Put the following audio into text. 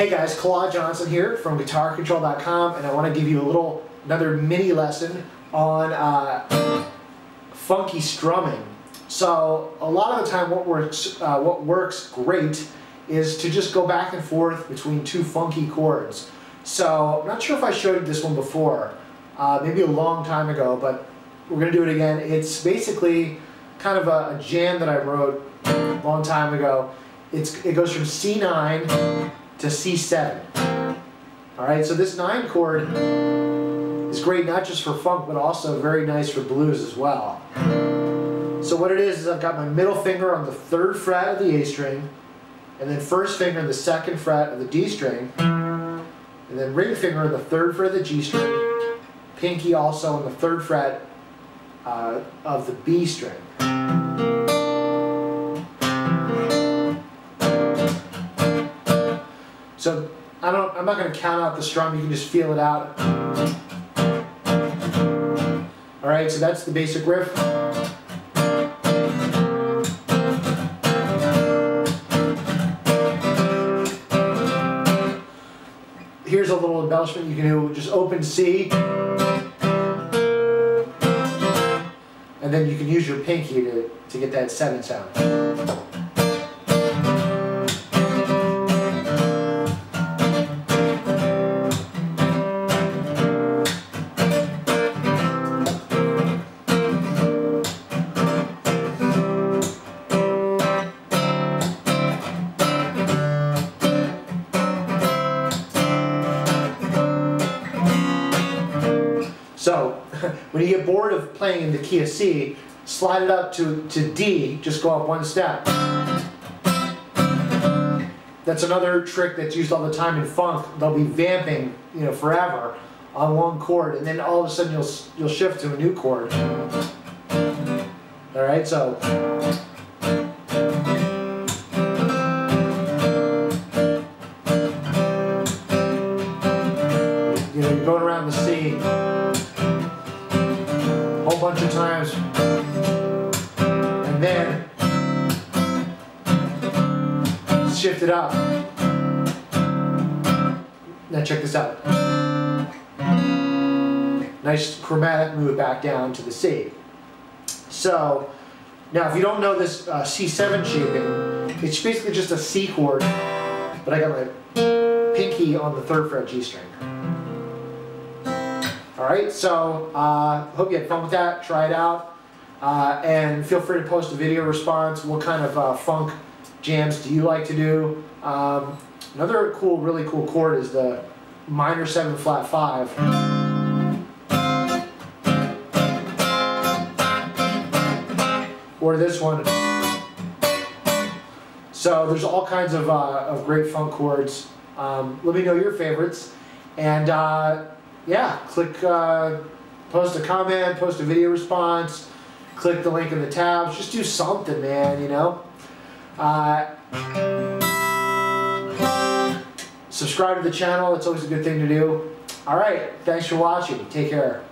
Hey guys, Claude Johnson here from GuitarControl.com and I want to give you a little, another mini lesson on uh, funky strumming. So a lot of the time what works, uh, what works great is to just go back and forth between two funky chords. So I'm not sure if I showed you this one before, uh, maybe a long time ago, but we're going to do it again. It's basically kind of a, a jam that I wrote a long time ago. It's, it goes from C9 to C7. Alright, so this 9 chord is great not just for funk, but also very nice for blues as well. So what it is, is I've got my middle finger on the third fret of the A string, and then first finger on the second fret of the D string, and then ring finger on the third fret of the G string, pinky also on the third fret uh, of the B string. So I don't, I'm not going to count out the strum, you can just feel it out. Alright, so that's the basic riff. Here's a little embellishment you can do, just open C. And then you can use your pinky to, to get that seven sound. When you get bored of playing in the key of C, slide it up to, to D, just go up one step. That's another trick that's used all the time in funk. They'll be vamping, you know, forever on one chord, and then all of a sudden you'll you'll shift to a new chord. All right, so. Bunch of times. And then shift it up. Now check this out. Nice chromatic move back down to the C. So, now if you don't know this uh, C7 shaping, it's basically just a C chord, but I got my pinky on the third fret G string. Alright, so uh, hope you had fun with that. Try it out. Uh, and feel free to post a video response. What kind of uh, funk jams do you like to do? Um, another cool, really cool chord is the minor 7 flat 5. Or this one. So there's all kinds of, uh, of great funk chords. Um, let me know your favorites. And uh, yeah, click, uh, post a comment, post a video response, click the link in the tabs, just do something, man, you know? Uh, subscribe to the channel, it's always a good thing to do. Alright, thanks for watching, take care.